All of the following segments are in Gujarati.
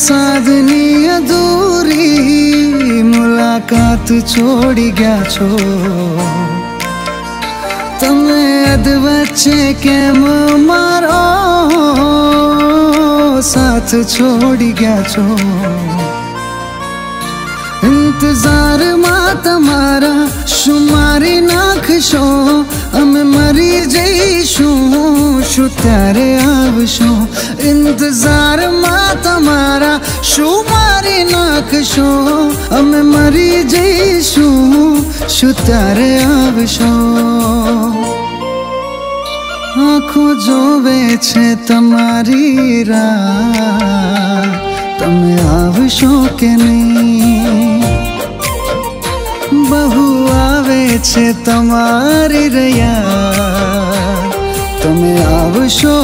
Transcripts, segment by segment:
સાધની અધૂરી મુલાકાત છોડી ગયા છો. તમે અધ વચ્ચે કેમ મારો સાથ છોડી ગયા છો? ઇંતજારમાં તમારા શું મારી નાખશો અમે મરી જઈશું, શું ત્યારે આવશો? ઇંતજારમાં નાખશો અમે મરી જઈશું શું ત્યારે આવશો આંખો જોવે છે તમારી રાહ તમે આવશો કે નહીં બહુ આવે છે તમારી રહ્યા તમે આવશો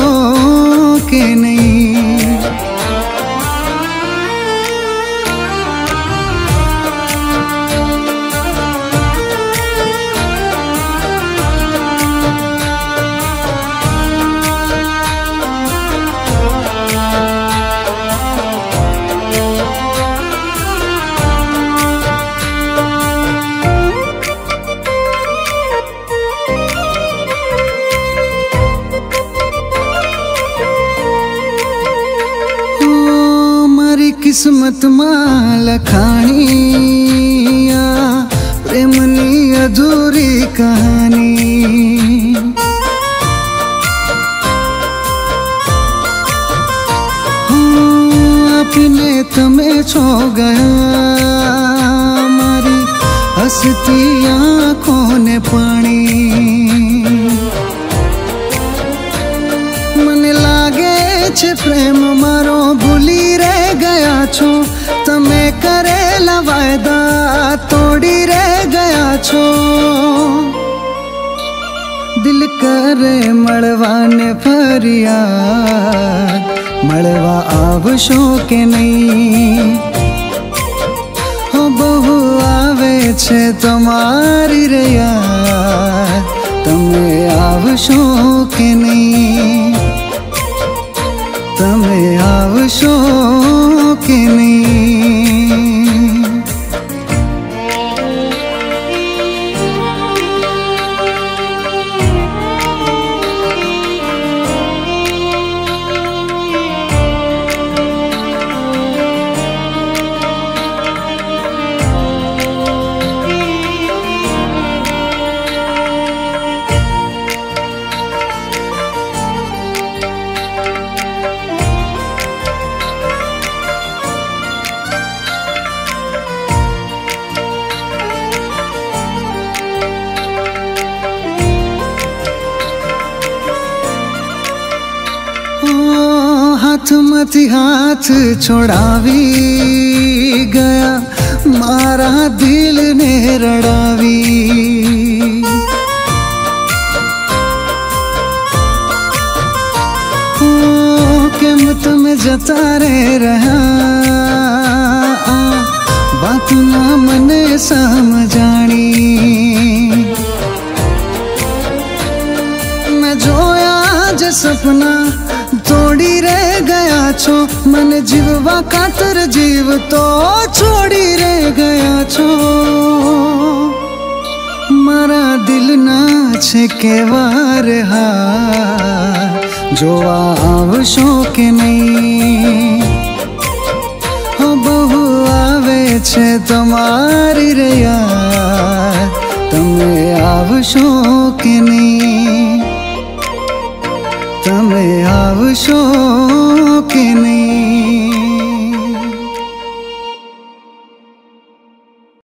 કિસ્મતમાં લખાણી આ પ્રેમની અધૂરી કહાની આપીને તમે છો ગયા મારી હસતી આંખોને પાણી મને લાગે છે પ્રેમ મારો ભૂલી રે છો? તમે કરેલા વાયદા તોડી રે ગયા છો. દિલ કરે મળવાને ફરિયાદ. મળવા આવશો કે નહીં? બહુ આવે છે તમારી રહ્યા તમે આવશો કે નહીં? તમે આવશો ઓ, હાથમાંથી હાથ છોડાવી ગયા મારા દિલને રડાવી ઓ, કેમ તમે જતા રે રહ્યા આ વાતના મને સમજાણી મેં જોયા જ સપના તોડી રે ગયા છો? મને જીવવા કાતર જીવ તો છોડી રે ગયા છો. મારા દિલના છે કેવાર હા જોવા આવશો કે નહીં? બહુ આવે છે તમારી રહ્યા તમે આવશો કે નહીં? તમે આવશો के नहीं